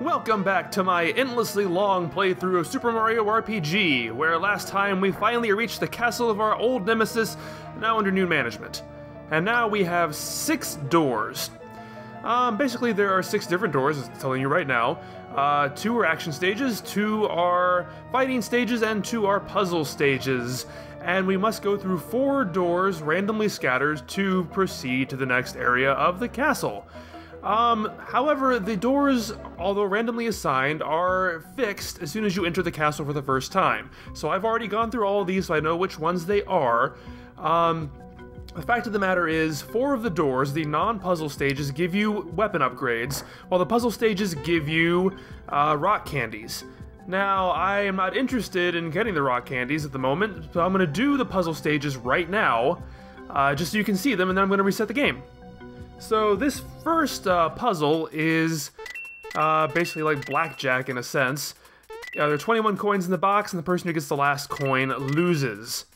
Welcome back to my endlessly long playthrough of Super Mario RPG, where last time we finally reached the castle of our old nemesis, now under new management. And now we have six doors. Um, basically, there are six different doors, I'm telling you right now. Uh, two are action stages, two are fighting stages, and two are puzzle stages. And we must go through four doors randomly scattered to proceed to the next area of the castle. Um, however, the doors, although randomly assigned, are fixed as soon as you enter the castle for the first time. So I've already gone through all of these, so I know which ones they are. Um, the fact of the matter is, four of the doors, the non-puzzle stages, give you weapon upgrades, while the puzzle stages give you uh, rock candies. Now, I am not interested in getting the rock candies at the moment, so I'm going to do the puzzle stages right now, uh, just so you can see them, and then I'm going to reset the game. So this first uh, puzzle is uh, basically like blackjack in a sense. Uh, there are 21 coins in the box, and the person who gets the last coin loses.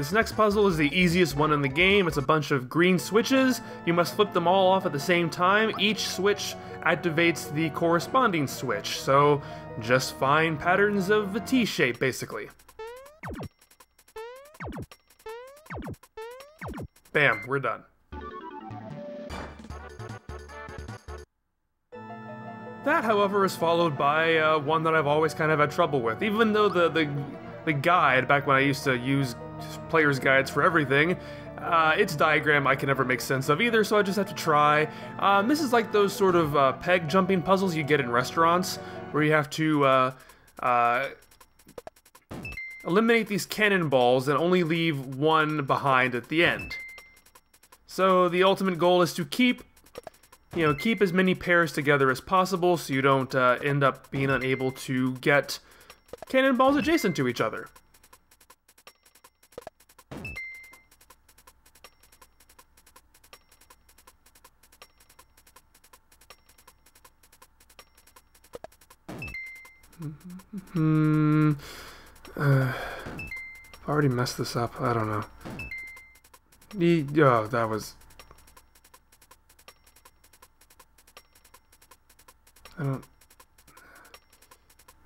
This next puzzle is the easiest one in the game. It's a bunch of green switches. You must flip them all off at the same time. Each switch activates the corresponding switch, so just find patterns of a T-shape, basically. Bam, we're done. That, however, is followed by uh, one that I've always kind of had trouble with. Even though the, the the guide, back when I used to use player's guides for everything, uh, its diagram I can never make sense of either, so I just have to try. Um, this is like those sort of uh, peg jumping puzzles you get in restaurants, where you have to uh, uh eliminate these cannonballs and only leave one behind at the end. So the ultimate goal is to keep, you know, keep as many pairs together as possible, so you don't uh, end up being unable to get cannonballs adjacent to each other. Hmm. Uh, I've already messed this up. I don't know. Oh, that was. I don't.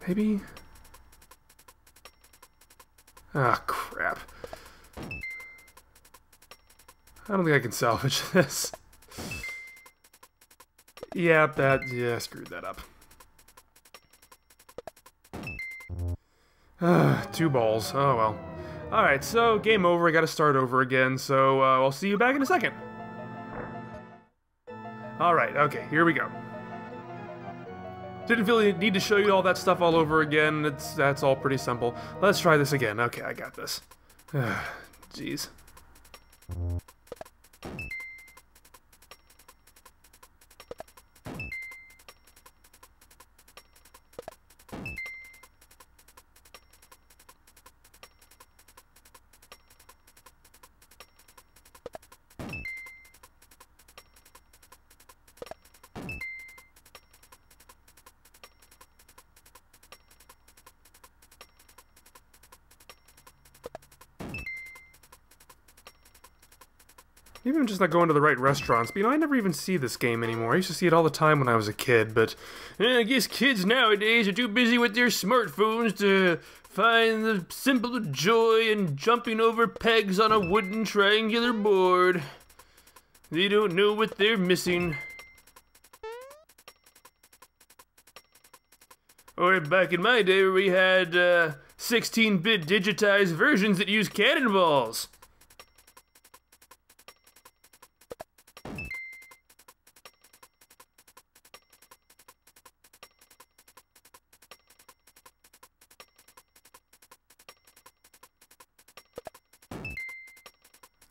Maybe. Ah, oh, crap. I don't think I can salvage this. yeah, that, yeah, screwed that up. Two balls. Oh, well. Alright, so game over. I gotta start over again, so uh, I'll see you back in a second. Alright, okay, here we go. Didn't feel the need to show you all that stuff all over again. It's That's all pretty simple. Let's try this again. Okay, I got this. Jeez. Maybe I'm just not going to the right restaurants, but you know, I never even see this game anymore. I used to see it all the time when I was a kid, but eh, I guess kids nowadays are too busy with their smartphones to find the simple joy in jumping over pegs on a wooden triangular board. They don't know what they're missing. Or back in my day, we had 16-bit uh, digitized versions that used cannonballs.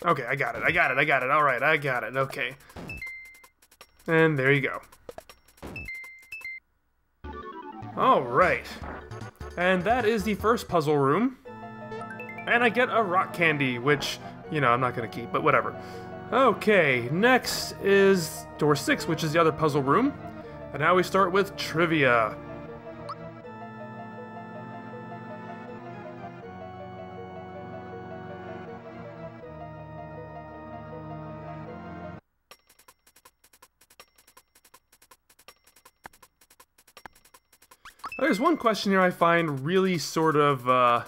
Okay, I got it, I got it, I got it. Alright, I got it, okay. And there you go. Alright. And that is the first puzzle room. And I get a rock candy, which, you know, I'm not gonna keep, but whatever. Okay, next is door six, which is the other puzzle room. And now we start with trivia. There's one question here I find really sort of uh,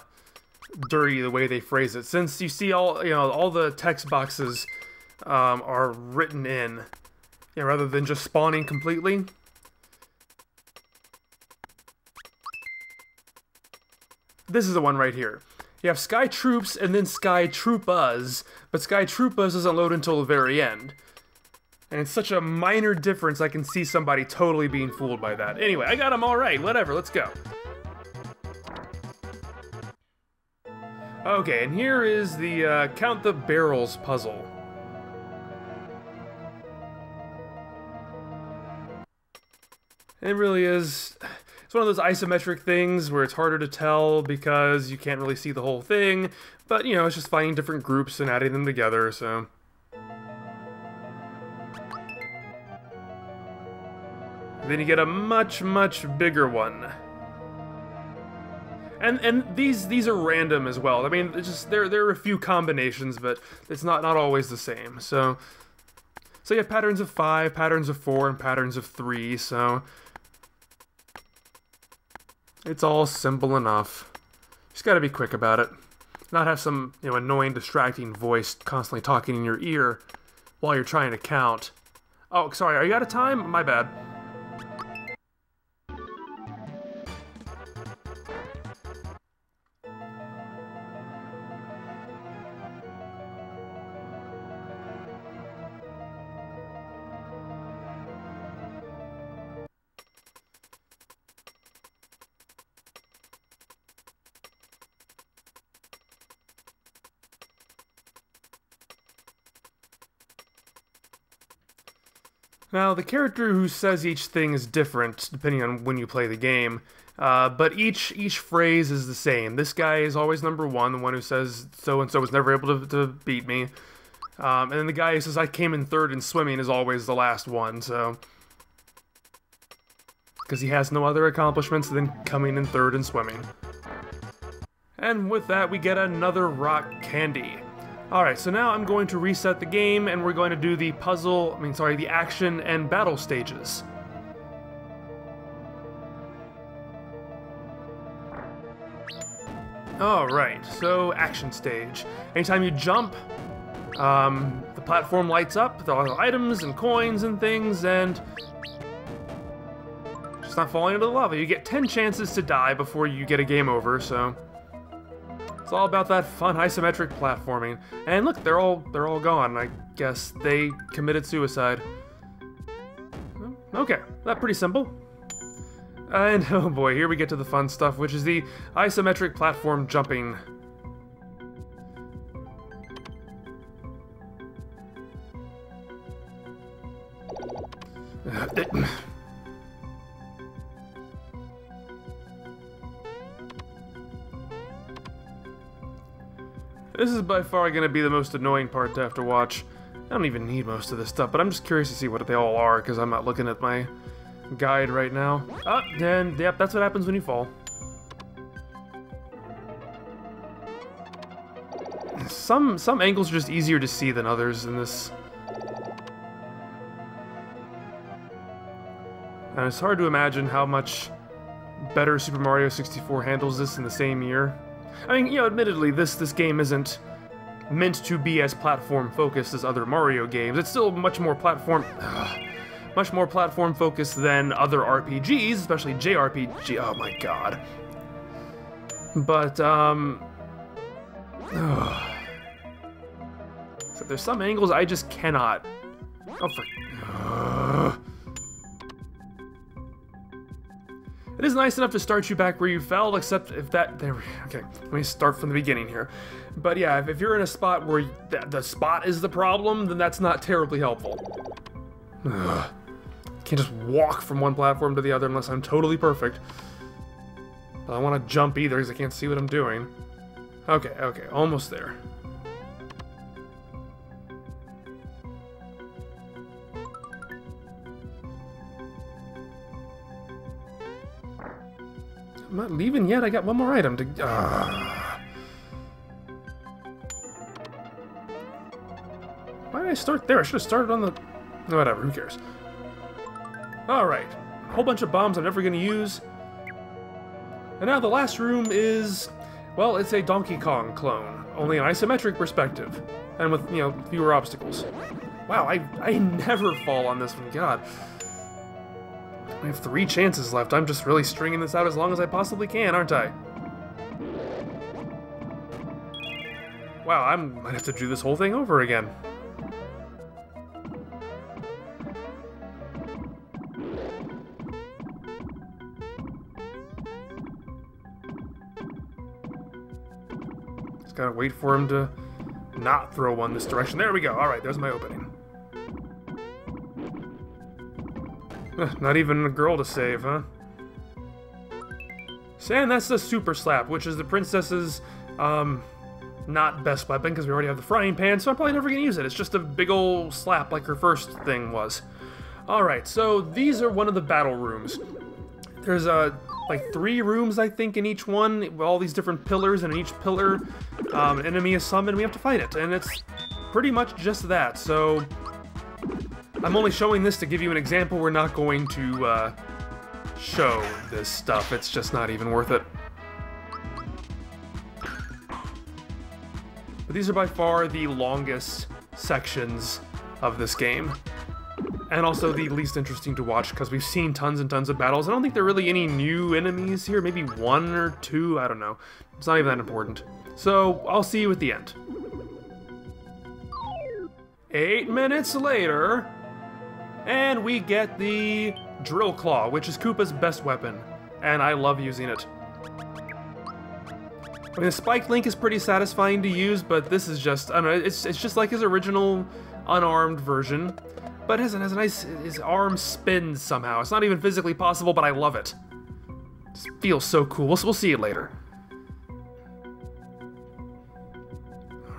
dirty the way they phrase it. Since you see all you know all the text boxes um, are written in, you know, rather than just spawning completely. This is the one right here. You have Sky Troops and then Sky Troopas, but Sky Troopas doesn't load until the very end. And it's such a minor difference, I can see somebody totally being fooled by that. Anyway, I got them all right. Whatever, let's go. Okay, and here is the uh, Count the Barrels puzzle. It really is... It's one of those isometric things where it's harder to tell because you can't really see the whole thing, but, you know, it's just finding different groups and adding them together, so... Then you get a much, much bigger one. And and these these are random as well. I mean, just there there are a few combinations, but it's not not always the same. So so you have patterns of five, patterns of four, and patterns of three. So it's all simple enough. Just got to be quick about it. Not have some you know annoying, distracting voice constantly talking in your ear while you're trying to count. Oh, sorry. Are you out of time? My bad. Now, the character who says each thing is different depending on when you play the game, uh, but each each phrase is the same. This guy is always number one, the one who says so and so was never able to, to beat me. Um, and then the guy who says I came in third in swimming is always the last one, so. Because he has no other accomplishments than coming in third in swimming. And with that, we get another rock candy. Alright, so now I'm going to reset the game and we're going to do the puzzle, I mean, sorry, the action and battle stages. Alright, so action stage. Anytime you jump, um, the platform lights up with all the items and coins and things, and just not falling into the lava. You get 10 chances to die before you get a game over, so it's all about that fun isometric platforming. And look, they're all they're all gone. I guess they committed suicide. Okay, that pretty simple. And oh boy, here we get to the fun stuff, which is the isometric platform jumping. This is by far going to be the most annoying part to have to watch. I don't even need most of this stuff, but I'm just curious to see what they all are, because I'm not looking at my guide right now. Ah, oh, and yep, that's what happens when you fall. Some, some angles are just easier to see than others in this. And it's hard to imagine how much better Super Mario 64 handles this in the same year. I mean, you know, admittedly, this this game isn't meant to be as platform focused as other Mario games. It's still much more platform, ugh, much more platform focused than other RPGs, especially JRPG. Oh my god. But um, ugh. so there's some angles I just cannot. Oh, for. It is nice enough to start you back where you fell, except if that... There, we okay, let me start from the beginning here. But yeah, if, if you're in a spot where the, the spot is the problem, then that's not terribly helpful. Ugh. Can't just walk from one platform to the other unless I'm totally perfect. But I don't want to jump either because I can't see what I'm doing. Okay, okay, almost there. I'm not leaving yet. I got one more item to. Uh. Why did I start there? I should have started on the. No whatever. Who cares? All right. A whole bunch of bombs I'm never going to use. And now the last room is, well, it's a Donkey Kong clone, only an isometric perspective, and with you know fewer obstacles. Wow, I I never fall on this one. God. I have three chances left. I'm just really stringing this out as long as I possibly can, aren't I? Wow, I might have to do this whole thing over again. Just gotta wait for him to not throw one this direction. There we go. Alright, there's my opening. Not even a girl to save, huh? And that's the Super Slap, which is the princess's, um, not best weapon, because we already have the frying pan, so I'm probably never going to use it. It's just a big old slap like her first thing was. Alright, so these are one of the battle rooms. There's, uh, like three rooms, I think, in each one, with all these different pillars, and in each pillar, um, an enemy is summoned, we have to fight it, and it's pretty much just that, so I'm only showing this to give you an example. We're not going to uh, show this stuff. It's just not even worth it. But these are by far the longest sections of this game. And also the least interesting to watch because we've seen tons and tons of battles. I don't think there are really any new enemies here. Maybe one or two. I don't know. It's not even that important. So I'll see you at the end. Eight minutes later, and we get the Drill Claw, which is Koopa's best weapon, and I love using it. I mean, the Spike Link is pretty satisfying to use, but this is just, I don't know, it's, it's just like his original unarmed version, but it has, a nice, his arm spins somehow. It's not even physically possible, but I love it. It feels so cool. We'll, we'll see it later.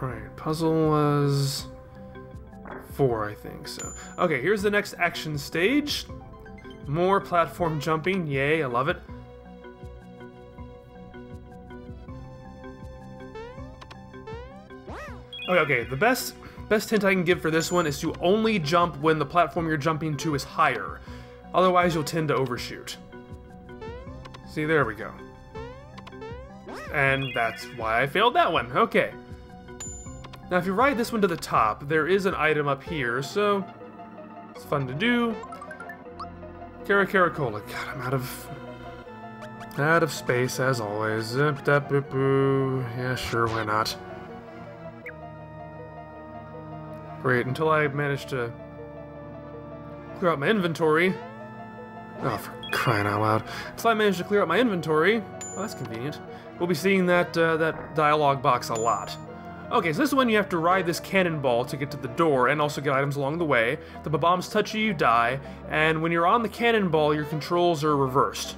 Alright, puzzle was four, I think, so. Okay, here's the next action stage. More platform jumping, yay, I love it. Okay, okay, the best best hint I can give for this one is to only jump when the platform you're jumping to is higher. Otherwise, you'll tend to overshoot. See, there we go. And that's why I failed that one. Okay. Now, if you ride this one to the top, there is an item up here, so it's fun to do. Caracola. God, I'm out of out of space as always. Yeah, sure, why not? Great, until I manage to clear out my inventory. Oh, for crying out loud. Until I manage to clear out my inventory. Well, that's convenient. We'll be seeing that uh, that dialogue box a lot. Okay, so this is when you have to ride this cannonball to get to the door and also get items along the way. The bombs touch you, you die, and when you're on the cannonball, your controls are reversed.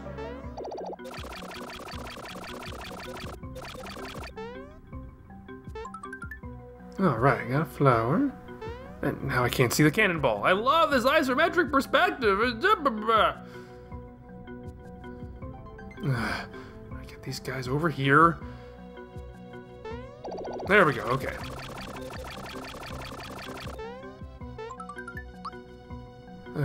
Alright, got a flower. And now I can't see the cannonball. I love this isometric perspective. I get these guys over here. There we go, okay.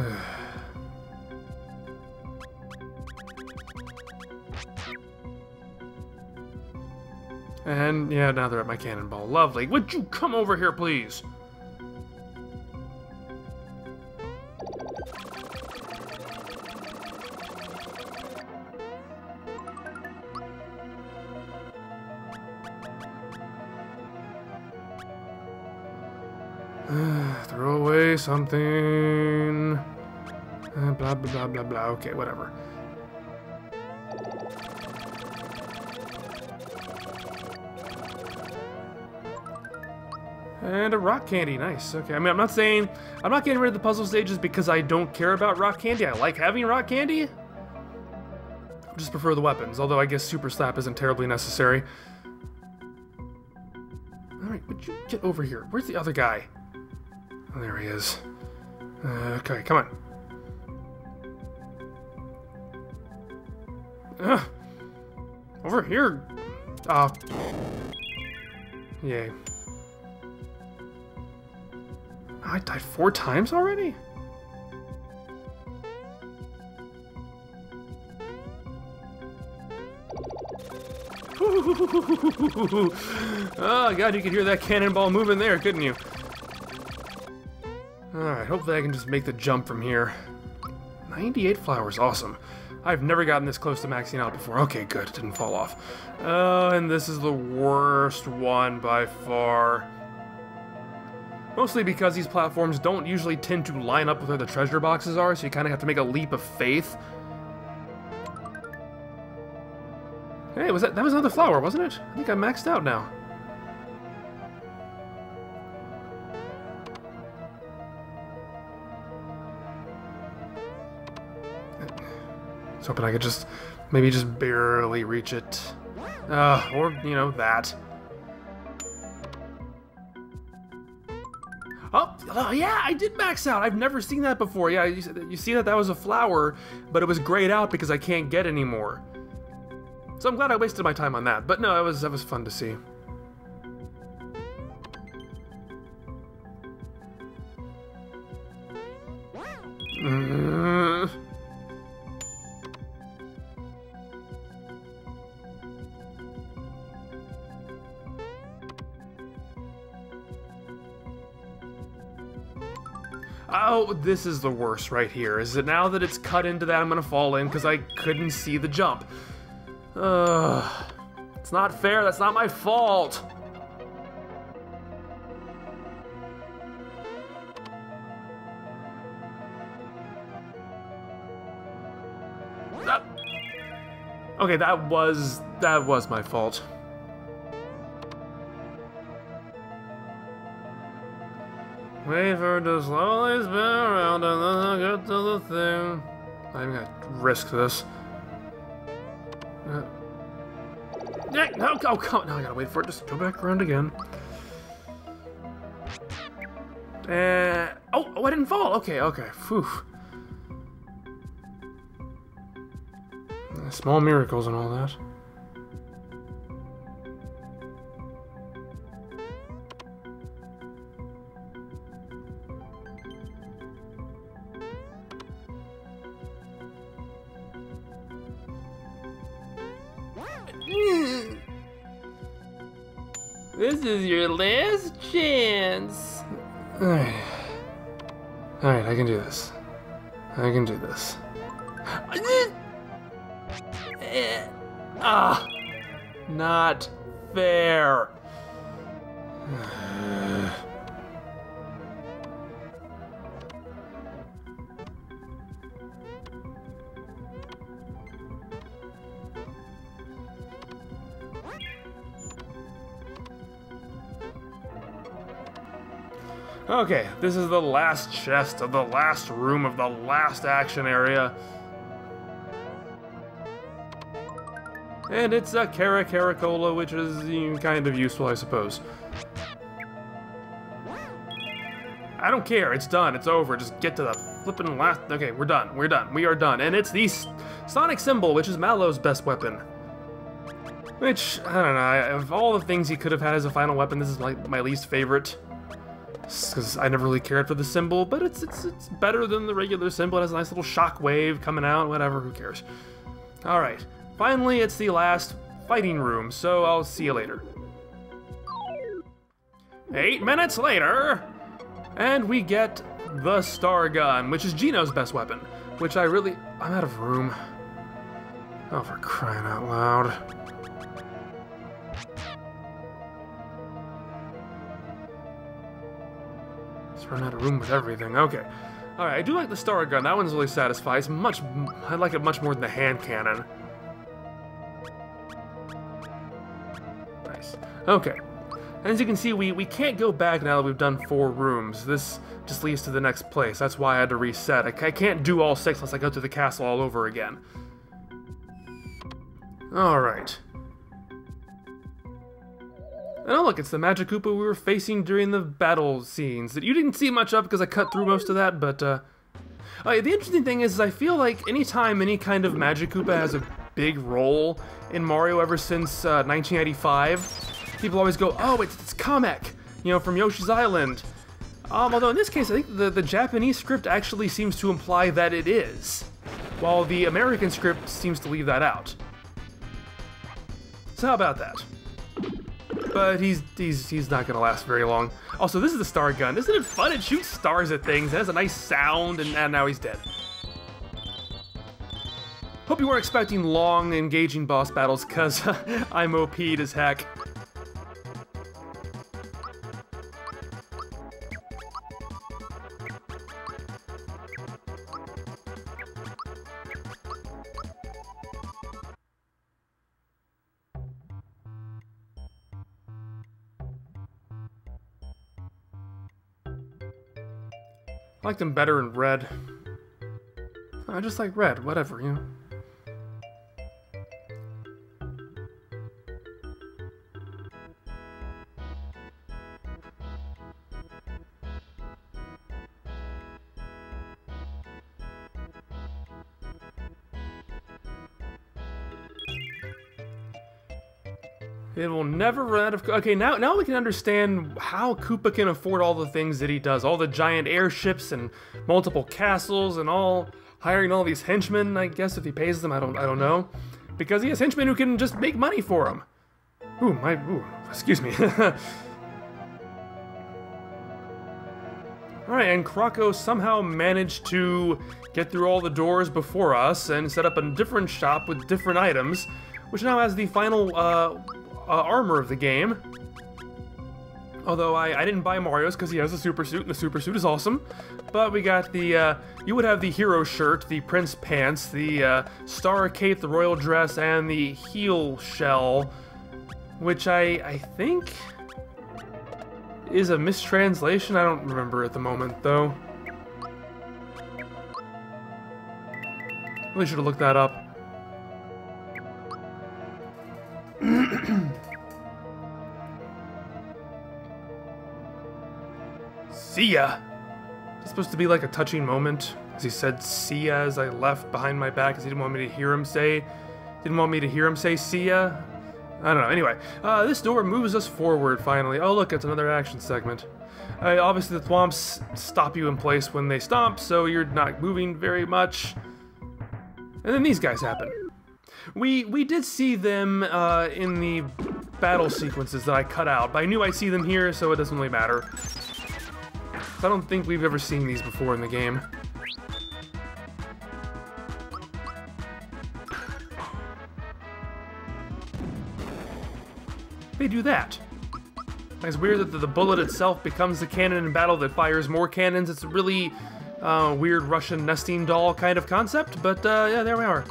and yeah, now they're at my cannonball. Lovely. Would you come over here, please? Something. Uh, blah, blah, blah, blah, blah. Okay, whatever. And a rock candy, nice. Okay, I mean, I'm not saying, I'm not getting rid of the puzzle stages because I don't care about rock candy. I like having rock candy. I just prefer the weapons, although I guess Super Slap isn't terribly necessary. All right, would you get over here? Where's the other guy? Oh, there he is. Uh, okay, come on. Ugh. Over here. Ah. Yay. I died four times already? oh god, you could hear that cannonball moving there, couldn't you? Ah, Alright, hopefully I can just make the jump from here. 98 flowers, awesome. I've never gotten this close to maxing out before. Okay, good, it didn't fall off. Oh, and this is the worst one by far. Mostly because these platforms don't usually tend to line up with where the treasure boxes are, so you kind of have to make a leap of faith. Hey, was that that was another flower, wasn't it? I think I maxed out now. Was hoping I could just maybe just barely reach it. Uh, or, you know, that. Oh, oh, yeah, I did max out. I've never seen that before. Yeah, you, you see that that was a flower, but it was grayed out because I can't get any more. So I'm glad I wasted my time on that. But no, it was that was fun to see. Uh, Oh, this is the worst right here. Is it now that it's cut into that I'm gonna fall in because I couldn't see the jump? Ugh. It's not fair, that's not my fault. That- Okay, that was that was my fault. Wait for it to slowly spin around and then I get to the thing. I'm gonna risk this. Uh, yeah, no, oh, come Now I gotta wait for it. Just go back around again. Uh, oh, oh, I didn't fall. Okay, okay. Phew. Small miracles and all that. I can do this. I can do this. Ah! Not fair. Okay, this is the last chest of the last room of the last action area. And it's a KeroKero Cola, which is kind of useful, I suppose. I don't care, it's done, it's over, just get to the flippin' last... Okay, we're done, we're done, we are done. And it's the Sonic Cymbal, which is Mallow's best weapon. Which, I don't know, of all the things he could have had as a final weapon, this is like my least favorite because I never really cared for the cymbal, but it's it's it's better than the regular cymbal. It has a nice little shock wave coming out, whatever, who cares. Alright, finally it's the last fighting room, so I'll see you later. Eight minutes later, and we get the Star Gun, which is Geno's best weapon, which I really... I'm out of room. Oh, for crying out loud. Run out of room with everything. Okay. Alright, I do like the Star Gun. That one's really satisfying. It's much... I like it much more than the hand cannon. Nice. Okay. As you can see, we, we can't go back now that we've done four rooms. This just leads to the next place. That's why I had to reset. I, I can't do all six unless I go to the castle all over again. Alright. And oh look, it's the Magic Koopa we were facing during the battle scenes that you didn't see much of because I cut through most of that, but uh, the interesting thing is, is I feel like anytime any kind of Magic Koopa has a big role in Mario ever since uh, 1985, people always go, oh, it's, it's Kamek, you know, from Yoshi's Island. Um, although in this case, I think the, the Japanese script actually seems to imply that it is, while the American script seems to leave that out. So how about that? But he's he's he's not gonna last very long. Also, this is the star gun. Isn't it fun? It shoots stars at things. It has a nice sound, and, and now he's dead. Hope you weren't expecting long, engaging boss battles, cause I'm OP'd as heck. I like them better in red. I just like red, whatever, you know. Never run out of... Okay, now, now we can understand how Koopa can afford all the things that he does. All the giant airships and multiple castles and all... Hiring all these henchmen, I guess, if he pays them, I don't, I don't know. Because he has henchmen who can just make money for him. Ooh, my... Ooh, excuse me. Alright, and Croco somehow managed to get through all the doors before us and set up a different shop with different items, which now has the final uh, uh, armor of the game. Although I, I didn't buy Mario's because he has a super suit, and the super suit is awesome. But we got the, uh, you would have the hero shirt, the prince pants, the uh, star cape, the royal dress, and the heal shell, which I, I think is a mistranslation. I don't remember at the moment, though. Really should have looked that up. See ya! It's supposed to be like a touching moment, as he said see ya as I left behind my back, as he didn't want me to hear him say, didn't want me to hear him say see ya. I don't know. Anyway, uh, this door moves us forward finally. Oh look, it's another action segment. Uh, obviously the thwomps stop you in place when they stomp, so you're not moving very much. And then these guys happen. We we did see them uh, in the battle sequences that I cut out, but I knew I'd see them here, so it doesn't really matter. I don't think we've ever seen these before in the game. They do that. It's weird that the bullet itself becomes the cannon in battle that fires more cannons. It's a really uh, weird Russian nesting doll kind of concept, but uh, yeah, there we are.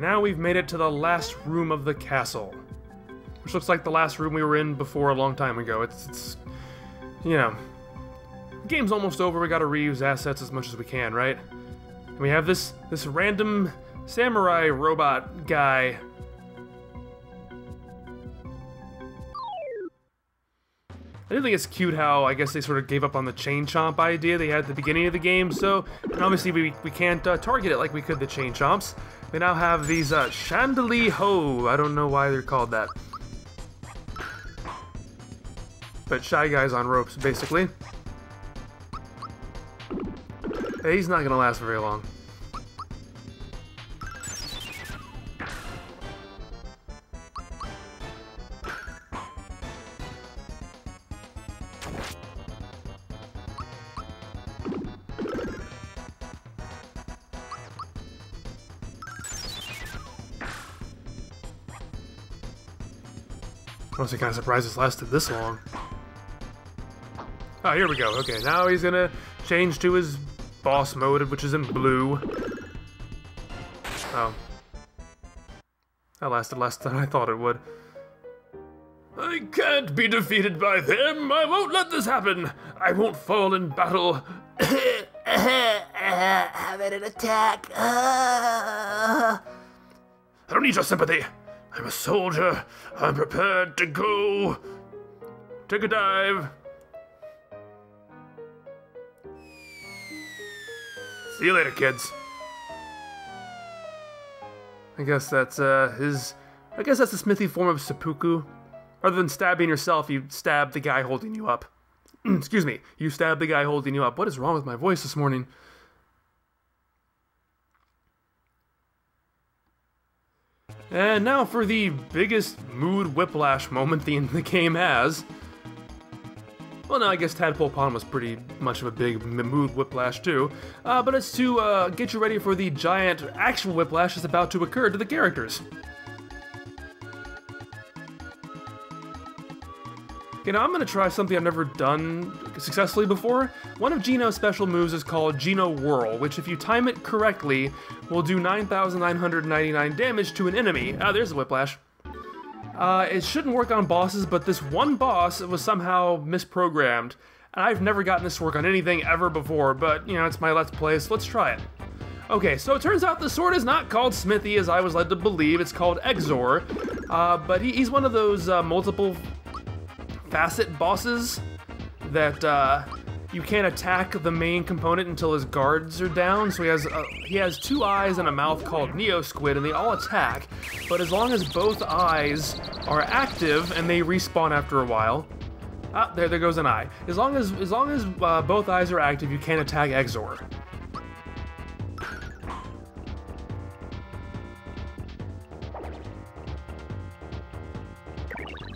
Now we've made it to the last room of the castle. Which looks like the last room we were in before a long time ago. It's, it's you know, the game's almost over. We gotta reuse assets as much as we can, right? And we have this this random samurai robot guy. I do think it's cute how I guess they sort of gave up on the chain chomp idea they had at the beginning of the game. So, and obviously we, we can't uh, target it like we could the chain chomps. We now have these uh, Chandelier Ho. I don't know why they're called that. But Shy Guys on ropes, basically. He's not going to last very long. Honestly, kind of surprised this lasted this long. Oh, here we go. Okay, now he's gonna change to his boss mode, which is in blue. Oh. That lasted less than I thought it would. I can't be defeated by them. I won't let this happen. I won't fall in battle. Having an attack. I don't need your sympathy. I'm a soldier. I'm prepared to go. Take a dive. See you later, kids. I guess that's uh his. I guess that's the smithy form of seppuku. Rather than stabbing yourself, you stab the guy holding you up. Excuse me. You stab the guy holding you up. What is wrong with my voice this morning? And now for the biggest mood whiplash moment the, the game has. Well, no, I guess Tadpole Pond was pretty much of a big mood whiplash too. Uh, but it's to uh, get you ready for the giant actual whiplash that's about to occur to the characters. Okay, now I'm to try something I've never done successfully before. One of Geno's special moves is called Geno Whirl, which if you time it correctly, will do 9,999 damage to an enemy. Ah, there's a whiplash. Uh, it shouldn't work on bosses, but this one boss was somehow misprogrammed. And I've never gotten this to work on anything ever before, but, you know, it's my Let's Play, so let's try it. Okay, so it turns out the sword is not called Smithy, as I was led to believe. It's called Exor. Uh, but he, he's one of those uh, multiple facet bosses that uh, you can't attack the main component until his guards are down. So he has uh, he has two eyes and a mouth called Neo Squid, and they all attack. But as long as both eyes are active and they respawn after a while, ah, there there goes an eye. As long as as long as uh, both eyes are active, you can't attack Exor.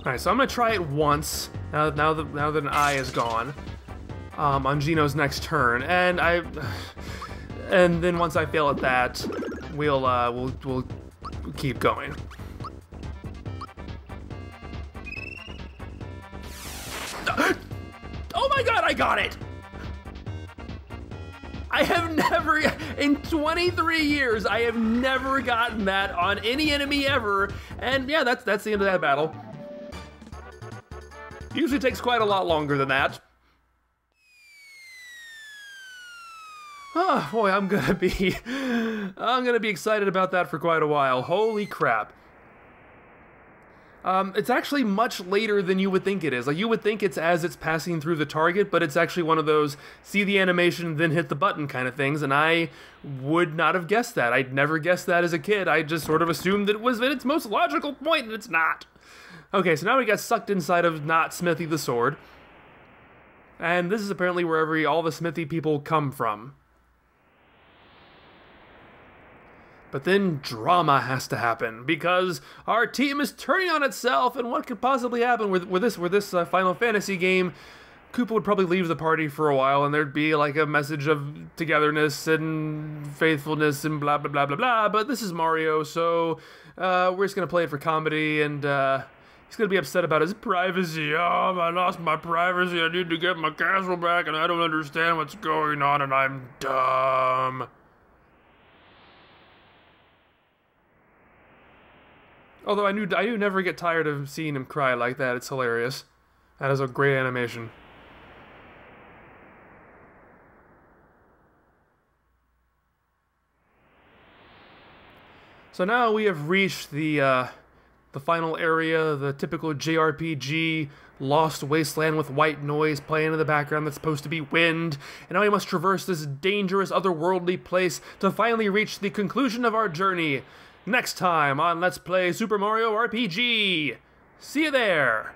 Alright, so I'm gonna try it once, now, now, that, now that an eye is gone, um, on Geno's next turn, and I... And then once I fail at that, we'll, uh, we'll, we'll keep going. Oh my god, I got it! I have never, in 23 years, I have never gotten that on any enemy ever. And yeah, that's that's the end of that battle. Usually takes quite a lot longer than that. Oh boy, I'm gonna be I'm gonna be excited about that for quite a while. Holy crap. Um, it's actually much later than you would think it is. Like you would think it's as it's passing through the target, but it's actually one of those see the animation then hit the button kind of things. And I would not have guessed that. I'd never guessed that as a kid. I just sort of assumed that it was at its most logical point, and it's not. Okay, so now we got sucked inside of not Smithy the Sword. And this is apparently wherever all the Smithy people come from. But then drama has to happen because our team is turning on itself, and what could possibly happen with, with this with this uh, Final Fantasy game? Koopa would probably leave the party for a while, and there'd be like a message of togetherness and faithfulness and blah blah blah blah blah. But this is Mario, so uh, we're just gonna play it for comedy and. Uh, He's gonna be upset about his privacy. Oh, I lost my privacy. I need to get my castle back, and I don't understand what's going on, and I'm dumb. Although I knew I do never get tired of seeing him cry like that. It's hilarious. That is a great animation. So now we have reached the uh, the final area, the typical JRPG lost wasteland with white noise playing in the background that's supposed to be wind, and now we must traverse this dangerous otherworldly place to finally reach the conclusion of our journey. Next time on Let's Play Super Mario RPG. See you there!